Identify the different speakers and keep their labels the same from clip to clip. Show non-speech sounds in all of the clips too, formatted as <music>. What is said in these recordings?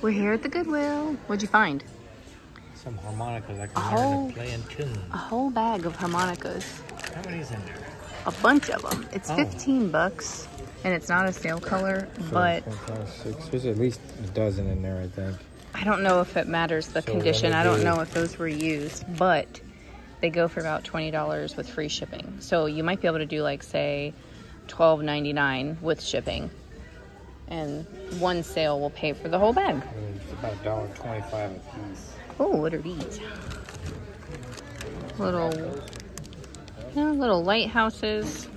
Speaker 1: We're here at the Goodwill. What'd you find?
Speaker 2: Some harmonicas I can
Speaker 1: A
Speaker 2: learn
Speaker 1: whole-
Speaker 2: to play tune.
Speaker 1: A whole bag of harmonicas.
Speaker 2: How many's in there?
Speaker 1: A bunch of them. It's
Speaker 2: Oh.
Speaker 1: 15 bucks and it's not a sale color, but
Speaker 3: Four, five, six. There's at least a dozen in there, I think.
Speaker 1: I don't know if it matters the
Speaker 3: So
Speaker 1: condition. I
Speaker 3: do
Speaker 1: don't know if those were used, but they go for about $20 with free shipping. So you might be able to do like say $12.99 with shipping. And one sale will pay for the whole bag.
Speaker 3: It's about a dollar twenty-five a piece.
Speaker 1: Oh, what are these? Little, yeah, little lighthouses.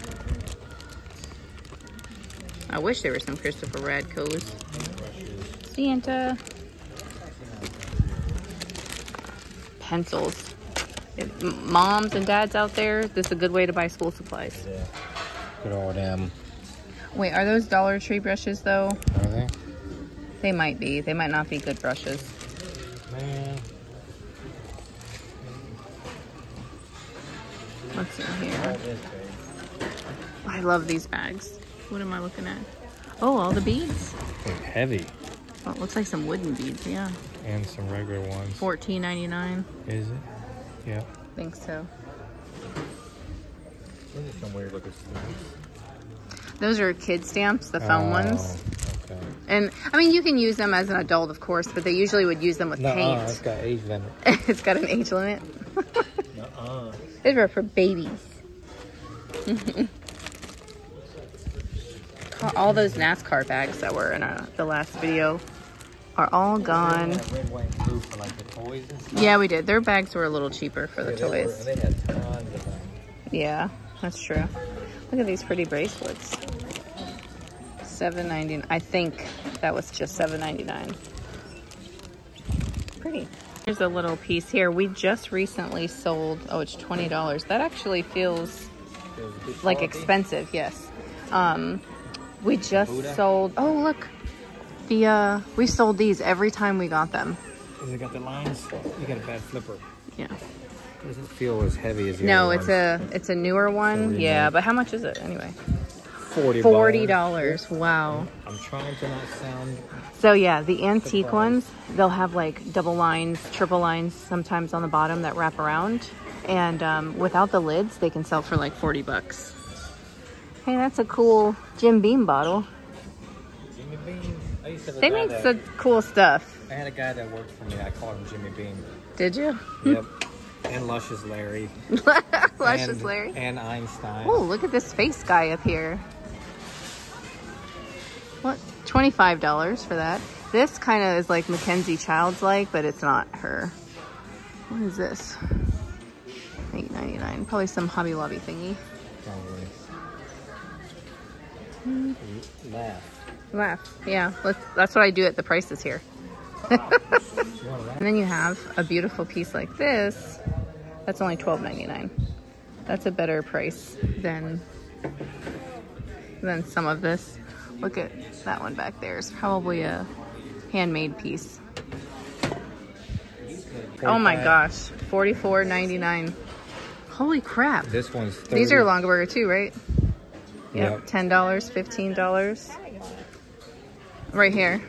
Speaker 1: I wish there were some Christopher Radkos. Santa. Pencils. If moms and dads out there, this is a good way to buy school supplies.
Speaker 3: Yeah. Good old them.
Speaker 1: Wait, are those Dollar Tree brushes though?
Speaker 3: Are they?
Speaker 1: They might be. They might not be good brushes.
Speaker 3: Man.
Speaker 1: What's in here? I love these bags. What am I looking at? Oh, all the beads.
Speaker 3: They're heavy.
Speaker 1: Oh, it looks like some wooden beads. Yeah,
Speaker 3: And some regular ones.
Speaker 1: fourteen ninety nine.
Speaker 3: Is it? Yeah.
Speaker 1: I Think so.
Speaker 3: Those are some weird looking stamps.
Speaker 1: Those are kid stamps, the foam ones.
Speaker 3: Okay.
Speaker 1: And I mean, you can use them as an adult, of course, but they usually would use them with
Speaker 3: No, uh,
Speaker 1: paint.
Speaker 3: it's got age limit. <laughs>
Speaker 1: it's got an age limit.
Speaker 3: Uh-uh.
Speaker 1: These are for babies. <laughs> All those NASCAR bags that were in uh, the last video are all gone.
Speaker 3: Red, white, for like the toys and stuff.
Speaker 1: Yeah, we did. Their bags were a little cheaper for the
Speaker 3: Yeah, they were-
Speaker 1: toys.
Speaker 3: they had tons of them.
Speaker 1: Yeah, that's true. Look at these pretty bracelets. Seven ninety. I think that was just seven ninety nine. Pretty. Here's a little piece here. We just recently sold. Oh, it's twenty dollars. That actually feels
Speaker 3: It was a good
Speaker 1: like expensive. Yes. Um, we just
Speaker 3: Buddha?
Speaker 1: sold. Oh, look. The uh, we sold these every time we got them.
Speaker 3: Has it got the lines? You got a bad flipper.
Speaker 1: Yeah.
Speaker 3: Doesn't feel as heavy as the
Speaker 1: No, it's a it's a newer one. Yeah, but how much is it anyway?
Speaker 3: 40
Speaker 1: Forty
Speaker 3: dollars.
Speaker 1: Wow.
Speaker 3: I'm trying to not sound
Speaker 1: So yeah, the antique
Speaker 3: Surprise.
Speaker 1: ones, they'll have like double lines, triple lines sometimes on the bottom that wrap around. And um, without the lids, they can sell for like 40 bucks. Hey, that's a cool Jim Beam bottle.
Speaker 3: Jimmy Beam. I used to have a
Speaker 1: They make
Speaker 3: that,
Speaker 1: some cool stuff.
Speaker 3: I had a guy that worked for me. I called him Jimmy Beam.
Speaker 1: Did you?
Speaker 3: Yep. <laughs> and Luscious Larry. <laughs>
Speaker 1: Luscious
Speaker 3: and,
Speaker 1: Larry.
Speaker 3: And Einstein.
Speaker 1: Oh, look at this face guy up here. What? $25 for that. This kind of is like MacKenzie-Childs like, but it's not her. What is this? $8.99. Probably some Hobby Lobby thingy.
Speaker 3: Probably. Hmm. Laugh.
Speaker 1: Laugh. Yeah, let's, that's what I do at the prices here. <laughs>
Speaker 3: You want to laugh?
Speaker 1: And then you have a beautiful piece like this. That's only $12.99. That's a better price than than some of this. Look at that one back there. It's probably a handmade piece. Oh my gosh, $44.99. Holy crap.
Speaker 3: This one's 30.
Speaker 1: These are Longaberger too, right? Yep.
Speaker 3: Yep.
Speaker 1: $10, $15. Right here.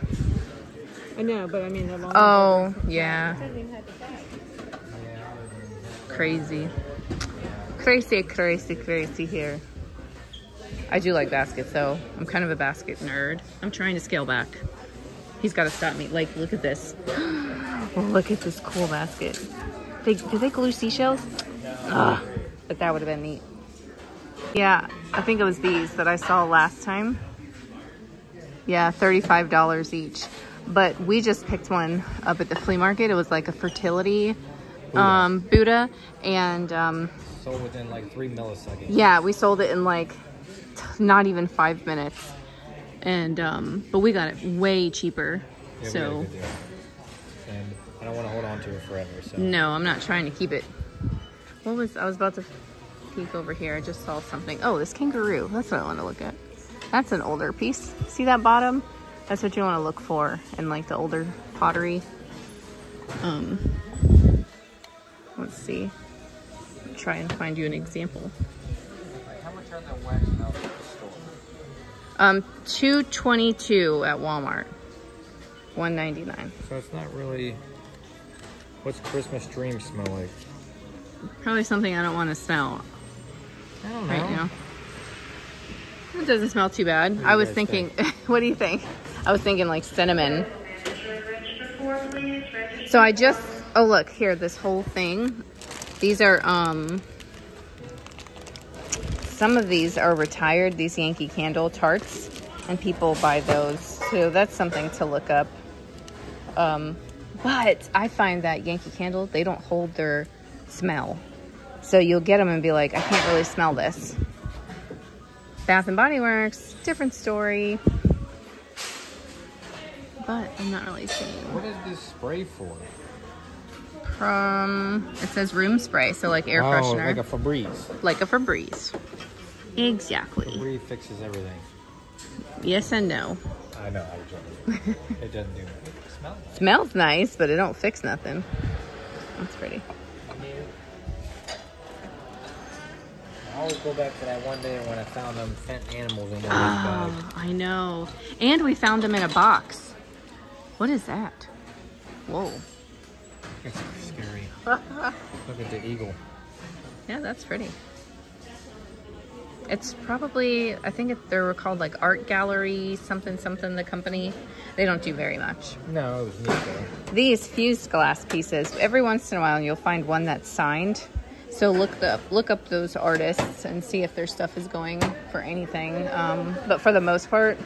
Speaker 4: I know, but I mean, the long
Speaker 1: Oh, yeah. Crazy. Crazy, crazy, crazy here. I do like baskets though. I'm kind of a basket nerd. I'm trying to scale back. He's got to stop me. Like, look at this. <gasps> Oh, look at this cool basket. They, do they glue seashells? Ugh, but that would have been neat. Yeah, I think it was these that I saw last time. Yeah, $35 each. But we just picked one up at the flea market. It was like a fertility um, Buddha. And um,
Speaker 3: Sold within like three milliseconds.
Speaker 1: yeah, we sold it in like t- not even five minutes. And um, but we got it way cheaper.
Speaker 3: Yeah, we got a
Speaker 1: so.
Speaker 3: And I don't want to hold on to it forever. So
Speaker 1: no, I'm not trying to keep it. What was I was about to peek over here? I just saw something. Oh, this kangaroo. That's what I want to look at. That's an older piece. See that bottom? That's what you want to look for in like the older pottery. Um, see. Try and find you an example.
Speaker 3: How much are the wax melts at the store?
Speaker 1: Um, two twenty-two at Walmart. One ninety nine.
Speaker 3: So it's not really. What's Christmas dream smell like?
Speaker 1: Probably something I don't want to smell
Speaker 3: I don't
Speaker 1: right now. It doesn't smell too bad. I was thinking, <laughs> what do you think? I was thinking like cinnamon. So I just, oh look, here, this whole thing. These are, um, some of these are retired, these Yankee Candle tarts, and people buy those. So that's something to look up. Um, but I find that Yankee Candle, they don't hold their smell. So you'll get them and be like, I can't really smell this. Bath and Body Works, different story. But I'm not really seeing.
Speaker 3: What is this spray for?
Speaker 1: From it says room spray, so like air
Speaker 3: oh,
Speaker 1: freshener,
Speaker 3: like a Febreze.
Speaker 1: like a Febreze. Exactly.
Speaker 3: Febreze fixes everything.
Speaker 1: Yes and no.
Speaker 3: I know. I was joking. it doesn't do it. Smells nice.
Speaker 1: Smells nice, but it don't fix nothing. That's pretty.
Speaker 3: I always go back to that one day when I found them fent animals in these
Speaker 1: Oh, ah,
Speaker 3: bags.
Speaker 1: I know. And we found them in a box. What is that? Whoa.
Speaker 3: It's scary. <laughs> Look at the eagle.
Speaker 1: Yeah, that's pretty. It's probably, I think it, they were called like Art Gallery, something, something, the company. They don't do very much.
Speaker 3: No, it was neat though.
Speaker 1: These fused glass pieces, every once in a while you'll find one that's signed. So look up, look up those artists and see if their stuff is going for anything. Um, but for the most part,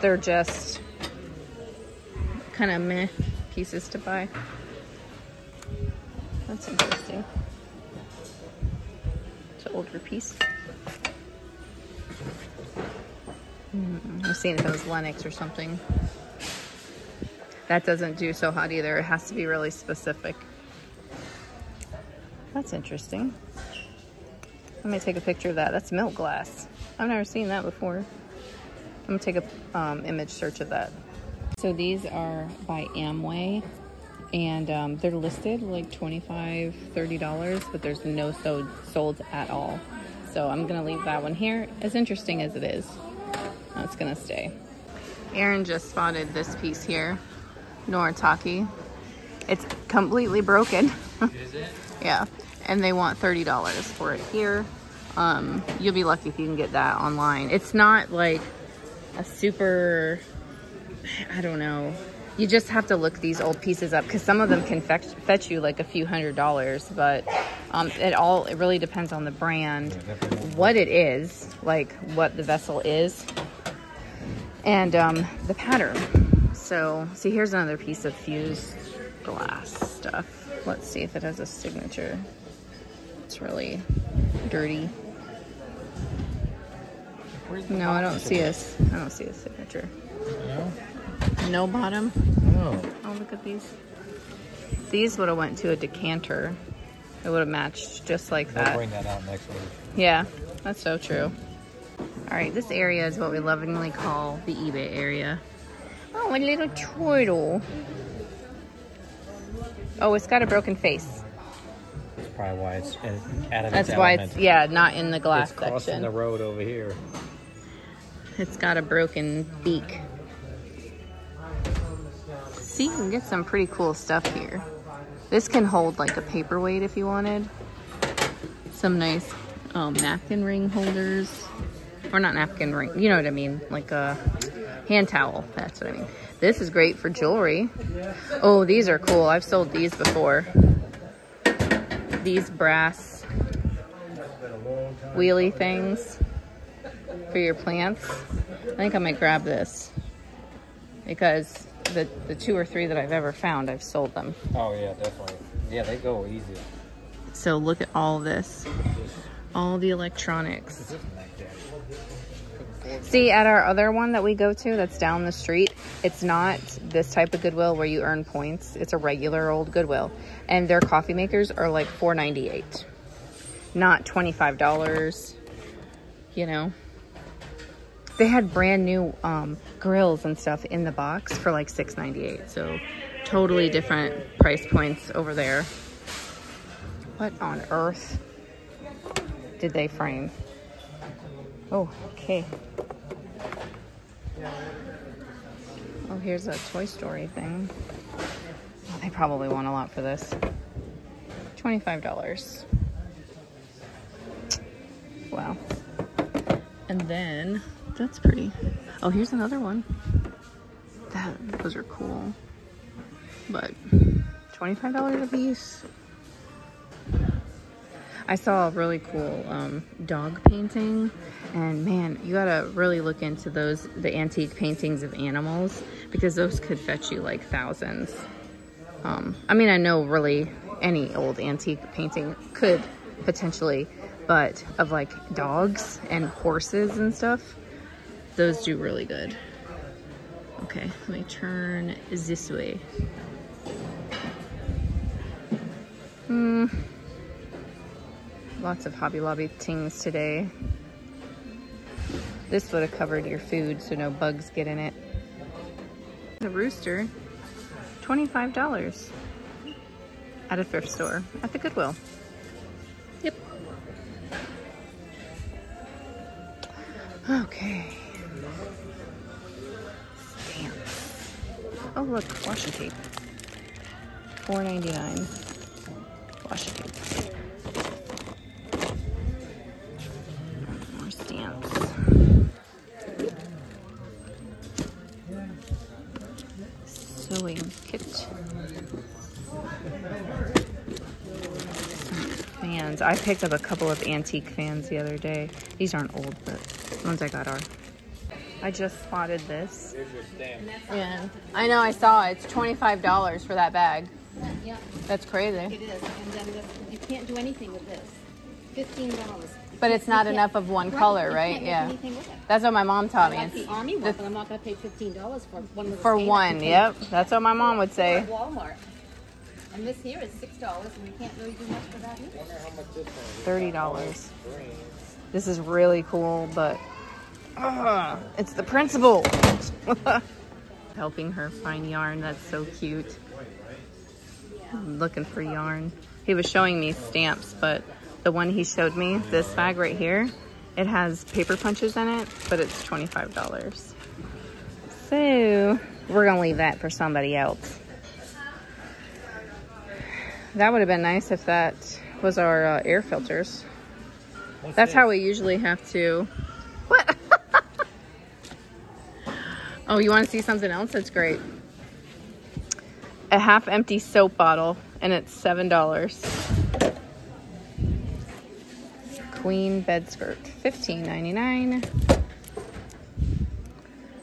Speaker 1: they're just kind of meh pieces to buy. That's interesting. It's an older piece. Hmm, I was seeing if it was Lenox or something. That doesn't do so hot either. It has to be really specific. That's interesting. Let me take a picture of that. That's milk glass. I've never seen that before. I'm gonna take a um, image search of that. So these are by Amway and um, they're listed like $25, $30, but there's no sold, sold at all. So I'm gonna leave that one here. As interesting as it is, that's gonna stay. Aaron just spotted this piece here, Noritake. It's completely broken. <laughs>
Speaker 3: Is it?
Speaker 1: yeah, and they want $30 for it here. Um, you'll be lucky if you can get that online. It's not like a super, I don't know. You just have to look these old pieces up because some of them can fetch, fetch you like a few hundred dollars, but um, it all, it really depends on the brand, what it is, like what the vessel is, and um, the pattern. So, see, here's another piece of fused glass stuff. Let's see if it has a signature. It's really dirty. No, I don't see a, I don't see a signature.
Speaker 3: No?
Speaker 1: No bottom.
Speaker 3: No.
Speaker 1: Oh, look at these. These would have went to a decanter. It would have matched just like
Speaker 3: We'll
Speaker 1: that.
Speaker 3: bring that out next week.
Speaker 1: Yeah, that's so true. All right, this area is what we lovingly call the eBay area. Oh, a little turtle. Oh, it's got a broken face.
Speaker 3: That's probably why it's in, out of
Speaker 1: That's why
Speaker 3: element.
Speaker 1: it's, yeah, not in the glass
Speaker 3: it's crossing
Speaker 1: section.
Speaker 3: the road over here.
Speaker 1: It's got a broken beak. See, you can get some pretty cool stuff here. This can hold like a paperweight if you wanted. Some nice um, napkin ring holders. Or not napkin ring, you know what I mean. Like a hand towel, that's what I mean. This is great for jewelry. Oh, these are cool. I've sold these before. These brass wheelie things for your plants. I think I might grab this because the, the two or three that I've ever found, I've sold them.
Speaker 3: Oh yeah, definitely. Yeah, they go easy.
Speaker 1: So look at all this, all the electronics.
Speaker 3: This is like that.
Speaker 1: See, at our other one that we go to that's down the street, it's not this type of Goodwill where you earn points. It's a regular old Goodwill. And their coffee makers are like $4.98, not $25, you know. They had brand new um, grills and stuff in the box for like $6.98. So totally different price points over there. What on earth did they frame? Oh, okay. Oh, here's a Toy Story thing. Oh, they probably want a lot for this. $25. Wow. And then, that's pretty. Oh, here's another one. That, those are cool. But $25 a piece. I saw a really cool um, dog painting, and man, you gotta really look into those the antique paintings of animals because those could fetch you like thousands. Um, I mean, I know really any old antique painting could potentially, but of like dogs and horses and stuff, those do really good. Okay, let me turn this way. Hmm. Lots of Hobby Lobby things today. This would have covered your food so no bugs get in it. The rooster, $25 at a thrift store at the Goodwill. Oh look, washi tape. $4.99. Washi tape. More stamps. Sewing kit. Fans. I picked up a couple of antique fans the other day. These aren't old, but the ones I got are. I just spotted this.
Speaker 3: Here's your stamp.
Speaker 1: Yeah. I know, I saw it. It's $25 for that bag.
Speaker 5: Yeah,
Speaker 1: That's crazy.
Speaker 5: it is, and then this, you can't do anything with this. Fifteen dollars.
Speaker 1: But it's not enough of one color, right? Yeah.
Speaker 5: Anything with it.
Speaker 1: That's what my mom taught me.
Speaker 5: Like the army one, but I'm not gonna pay fifteen dollars for one with
Speaker 1: for one, yep. That's what my mom would say.
Speaker 5: at Walmart. And this here is six dollars, and we can't really do much for that either.
Speaker 3: How much this.
Speaker 1: Thirty dollars. This is really cool, but uh, it's the principal. <laughs> Helping her find yarn. That's so cute. I'm looking for yarn. He was showing me stamps, but the one he showed me, this bag right here, it has paper punches in it, but it's $25. So we're gonna leave that for somebody else. That would have been nice if that was our uh, air filters.
Speaker 2: What's
Speaker 1: That's how we usually have to. Oh, you want to see something else? That's great. A half empty soap bottle, and it's seven dollars. Queen bed skirt, fifteen ninety nine.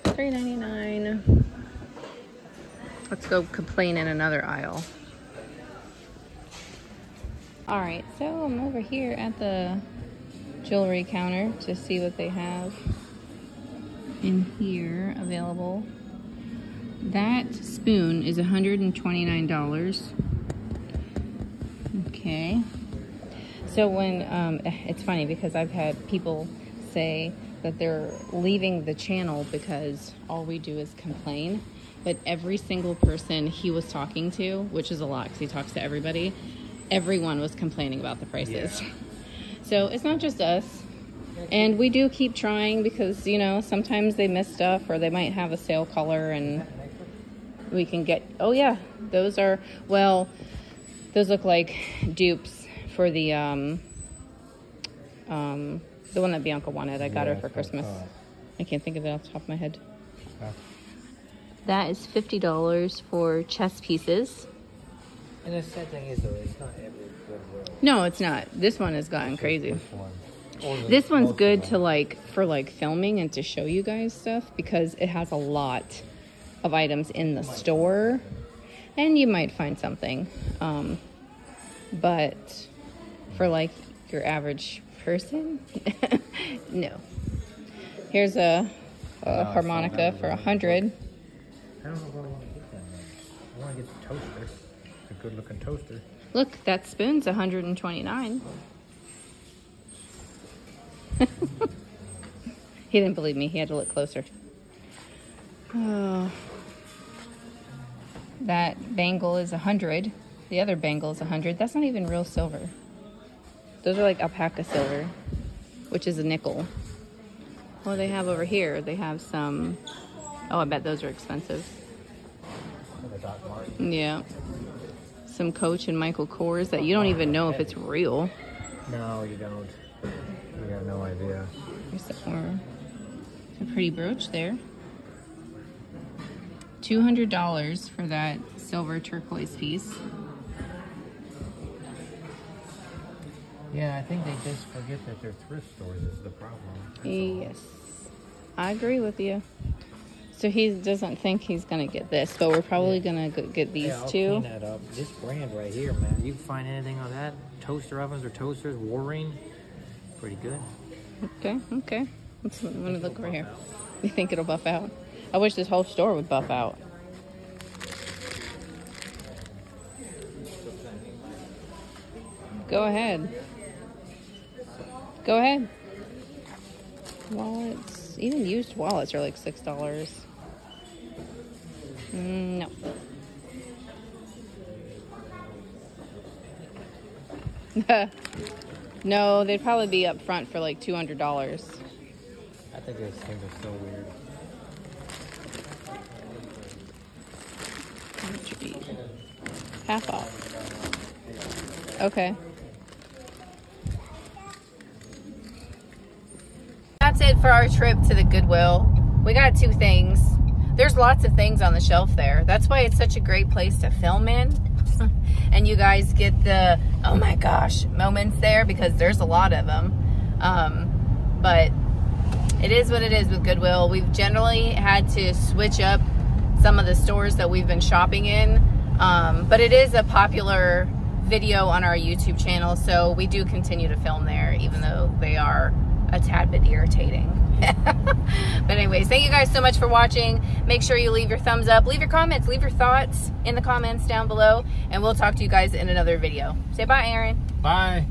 Speaker 1: Three ninety nine. Let's go complain in another aisle. All right, so I'm over here at the jewelry counter to see what they have in here available. That spoon is $129. Okay. So when, um, it's funny because I've had people say that they're leaving the channel because all we do is complain. But every single person he was talking to, which is a lot because he talks to everybody, everyone was complaining about the prices. So it's not just us. And we do keep trying because, you know, sometimes they miss stuff or they might have a sale color and we can get, oh yeah, those are, well, those look like dupes for the, um, um, the one that Bianca wanted. I got her for Christmas.
Speaker 2: called.
Speaker 1: I can't think of it off the top of my head.
Speaker 2: Okay.
Speaker 1: That is $50 for chess pieces.
Speaker 3: And the sad thing is though, it's not every Goodwill.
Speaker 1: No, it's not. This one has gotten crazy.
Speaker 2: This the-
Speaker 1: This one's good to like for like filming and to show you guys stuff because it has a lot of items in the store and you might find something. Um, but for like your average person, <laughs> no. Here's a, a
Speaker 2: No,
Speaker 1: harmonica for a hundred.
Speaker 3: I don't know what I want to get that. I want to get the toaster. It's a good looking toaster.
Speaker 1: Look, that spoon's 129. <laughs> he didn't believe me. He had to look closer. Oh. <sighs> That bangle is a 100. The other bangle is a 100. That's not even real silver. Those are like alpaca silver, which is a nickel. What do they have over here? They have some Oh, I bet those are expensive. Yeah. Some Coach and Michael Kors that you don't even know if it's real.
Speaker 3: No, you don't. You got no idea.
Speaker 1: There's that more. A pretty brooch there. $200 for that silver turquoise piece.
Speaker 3: Yeah, I think they just forget that they're thrift stores is the problem.
Speaker 1: Yes. I agree with you. So he doesn't think he's going to get this, but we're probably going to get these
Speaker 3: yeah, I'll
Speaker 1: two.
Speaker 3: clean that up. This brand right here, man. You can find anything on that? Toaster ovens or toasters, Waring. Pretty good.
Speaker 1: Okay, okay. Let's, going to look over here. You think it'll buff out? I wish this whole store would buff out. Go ahead. Go ahead. Wallets. Even used wallets are like $6. Mm, no. <laughs> no, they'd probably be up front for like $200.
Speaker 3: I think those things are so weird.
Speaker 1: It should be half off. Okay. That's it for our trip to the Goodwill. We got two things. There's lots of things on the shelf there. That's why it's such a great place to film in. <laughs> and you guys get the, oh my gosh, moments there because there's a lot of them. Um, but it is what it is with Goodwill. We've generally had to switch up some of the stores that we've been shopping in. Um, but it is a popular video on our YouTube channel, so we do continue to film there, even though they are a tad bit irritating. <laughs> but anyways, thank you guys so much for watching. Make sure you leave your thumbs up, leave your comments, leave your thoughts in the comments down below, and we'll talk to you guys in another video. Say bye, Aaron.
Speaker 3: Bye.